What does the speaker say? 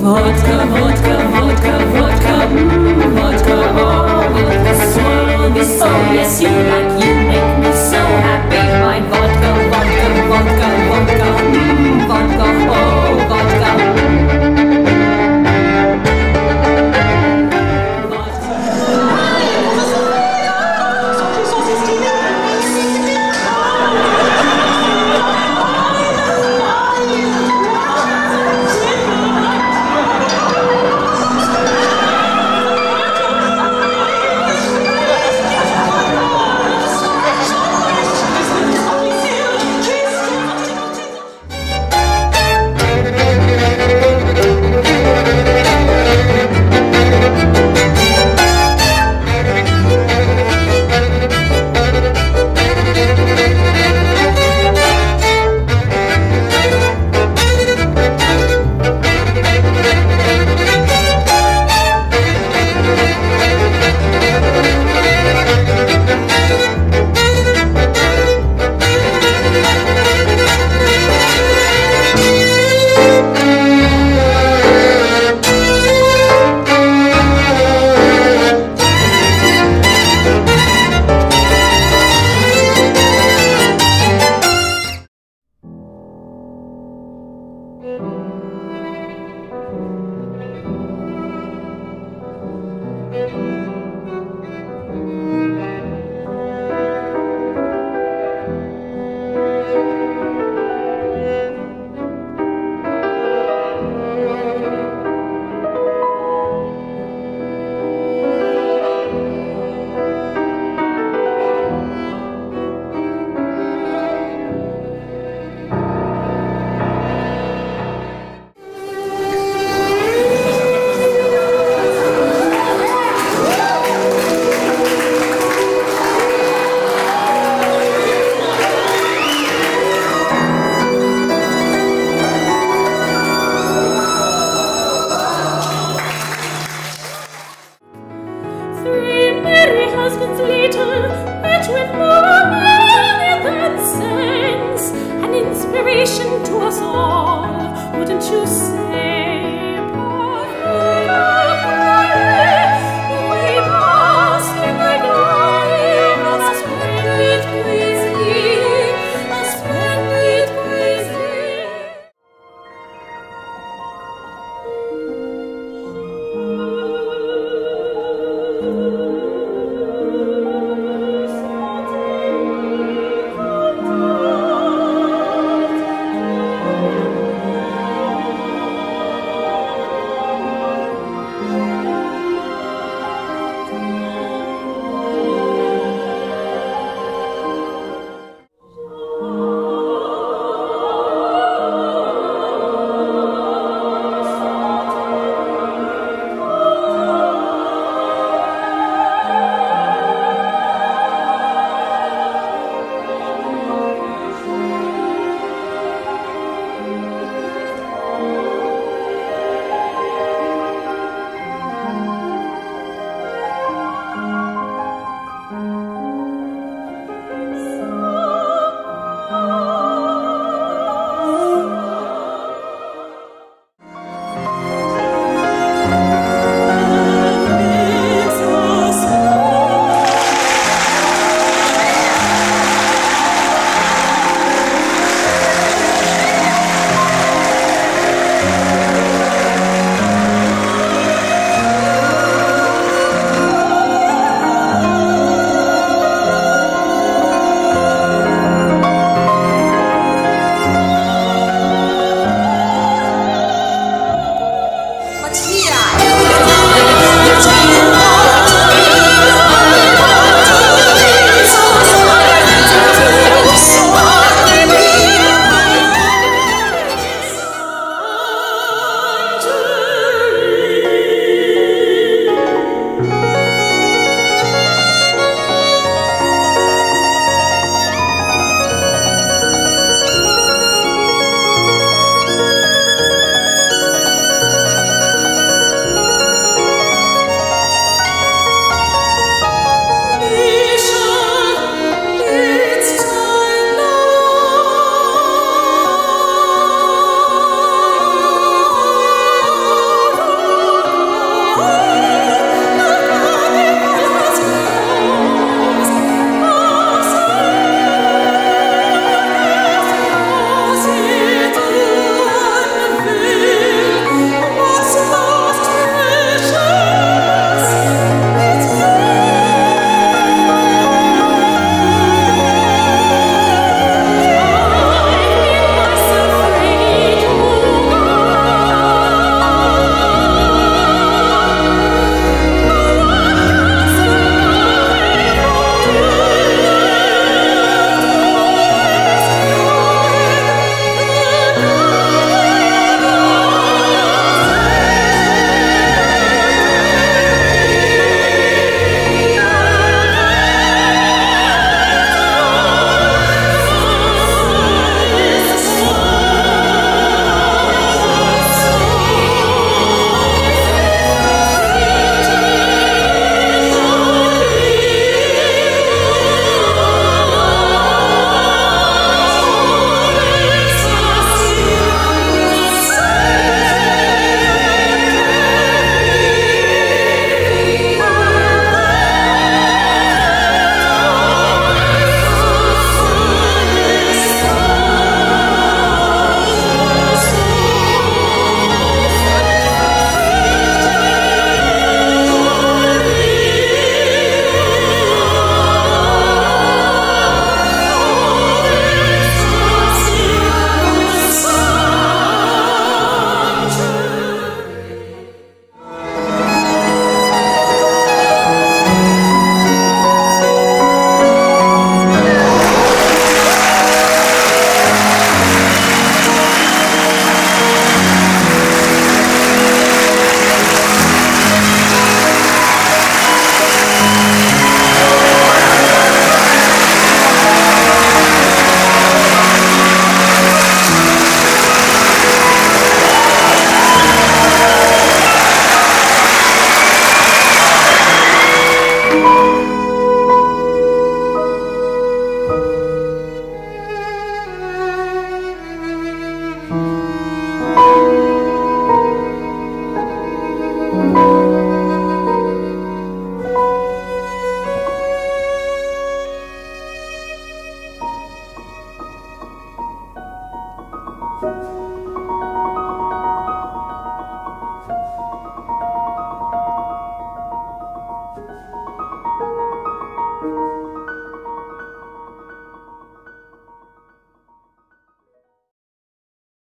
Vodka, vodka, vodka, vodka, mmm, vodka, oh, vodka, swallow this, oh yes, you like you. you.